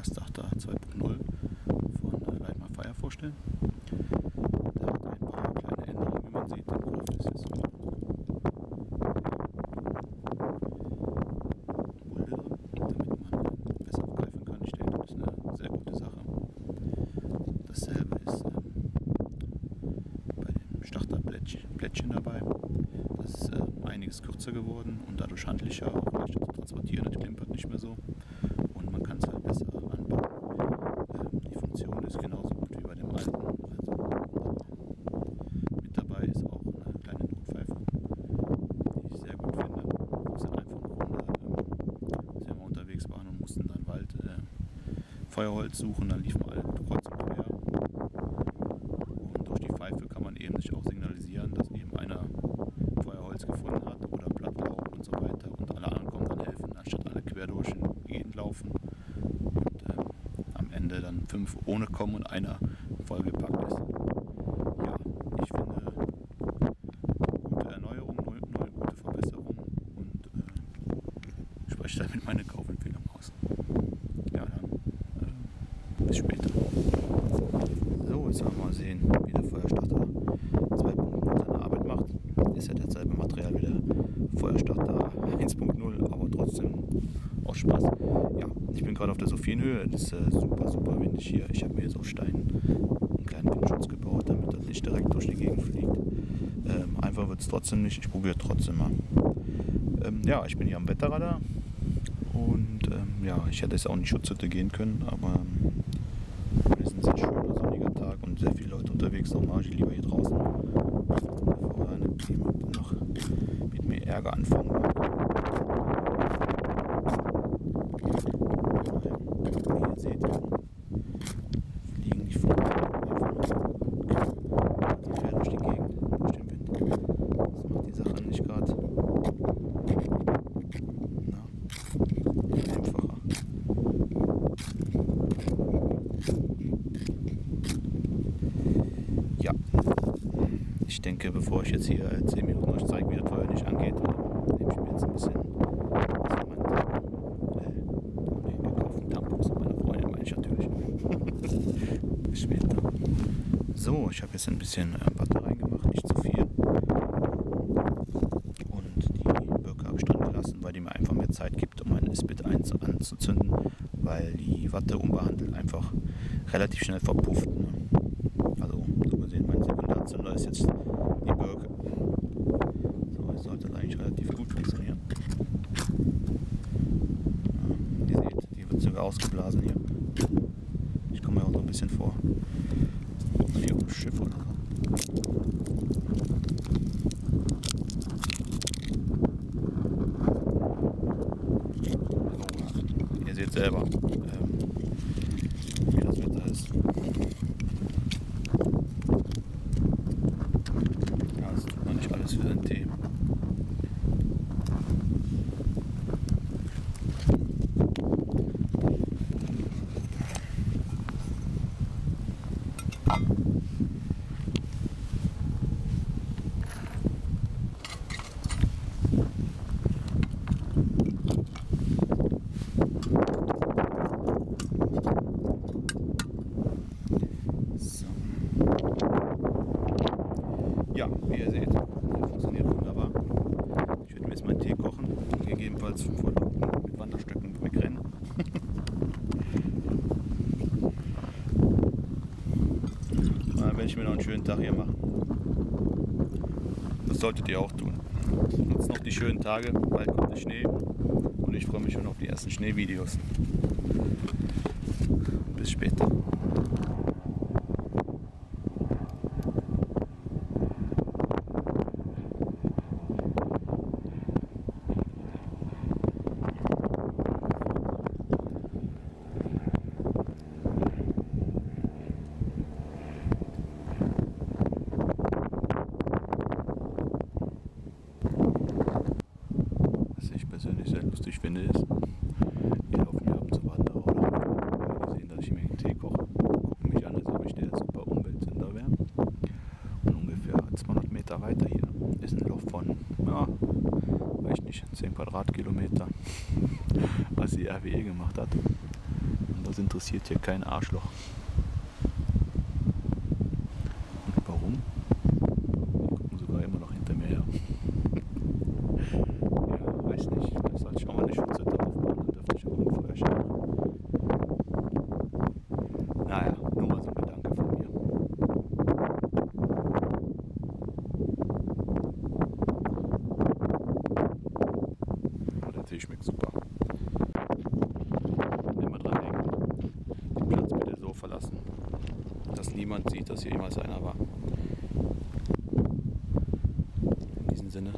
Firestarter 2.0 von äh, Fire vorstellen. Der hat ein paar kleine Änderungen, wie man sieht. Der Kopf ist jetzt so Bulldozer, damit man besser greifen kann. Ich denke, das ist eine sehr gute Sache. Dasselbe ist ähm, bei dem Starterplättchen dabei. Das ist äh, einiges kürzer geworden und dadurch handlicher, auch leichter zu transportieren. Das klimpert nicht mehr so man kann es halt besser anpacken. Ähm, die Funktion ist genauso gut wie bei dem alten. Also. Mit dabei ist auch eine kleine Notpfeife, die ich sehr gut finde. Aus dem einfachen Grunde, ähm, dass wir unterwegs waren und mussten dann im Wald äh, Feuerholz suchen, dann liefen alle kreuz und quer. Und durch die Pfeife kann man eben sich auch signalisieren, dass eben einer Feuerholz gefunden hat oder Blattlaub und so weiter und alle anderen kommen dann helfen, anstatt alle quer durch Gegend laufen. Und ähm, am Ende dann fünf ohne kommen und einer vollgepackt ist. Ja, ich finde gute Erneuerung, neue, gute Verbesserung und äh, spreche damit meine Kaufempfehlung aus. Ja, dann äh, bis später. So, jetzt wollen wir mal sehen, wie der Feuerstarter 2.0 seine Arbeit macht. Ist ja dasselbe Material wie der Feuerstarter 1.0, aber trotzdem auch Spaß. Gerade auf der Sophienhöhe. Das ist äh, super, super windig hier. Ich habe mir jetzt auf Stein einen kleinen Windschutz gebaut, damit das nicht direkt durch die Gegend fliegt. Ähm, einfach wird es trotzdem nicht. Ich probiere trotzdem mal. Ähm, ja, ich bin hier am Wetterradar. Und ähm, ja, ich hätte jetzt auch in die Schutzhütte gehen können, aber ähm, es ist ein sehr schöner sonniger Tag und sehr viele Leute unterwegs. Darum mache ich lieber hier draußen. Bevor eine jemand noch mit mir Ärger anfangen mag. Wie ihr seht, fliegen die Funken einfach nur quer durch die Gegend, durch den Wind. Das macht die Sache nicht gerade na, einfacher. Ja, ich denke, bevor ich jetzt hier 10 Minuten euch zeige, wie das Feuer nicht angeht, äh, nehme ich mir jetzt ein bisschen meinen Tampon, äh, von den gekauften Tampons von meiner Freundin, meine ich natürlich. Später. So, ich habe jetzt ein bisschen äh, Butter reingemacht, nicht zu viel. Und die Birke habe ich dran gelassen, weil die mir einfach mehr Zeit gibt, um mein Spit anzuzünden, weil die Watte unbehandelt einfach relativ schnell verpufft. Ne? Mein Sekundarzünder ist jetzt die Birke. So, es sollte eigentlich relativ gut funktionieren. Ja, ihr seht, die wird sogar ausgeblasen hier. Ich komme mir auch so ein bisschen vor wie auf dem Schiff oder so. Ihr seht selber, ähm, wie das Wetter ist. Ja, das tut man nicht alles für den Tee. So. Ja, wie ihr seht, funktioniert wunderbar. Ich werde mir jetzt meinen Tee kochen, gegebenenfalls vor mit Wanderstöcken wegrennen. Dann werde ich mir noch einen schönen Tag hier machen. Das solltet ihr auch tun. Jetzt noch die schönen Tage, bald kommt der Schnee und ich freue mich schon auf die ersten Schneevideos. Bis später. Was sehr lustig finde, ist, hier laufen ja ab und zu oder Wanderer, die sehen, dass ich mir einen Tee koche, gucken mich an, als ob ich der super Umweltsünder wäre. Und ungefähr 200 Meter weiter hier ist ein Loch von, ja, weiß nicht, 10 Quadratkilometer, was die RWE gemacht hat. Und das interessiert hier kein Arschloch. Und warum? Wir gucken sogar super. Immer dran denken, den Platz bitte so verlassen, dass niemand sieht, dass hier jemals einer war. In diesem Sinne.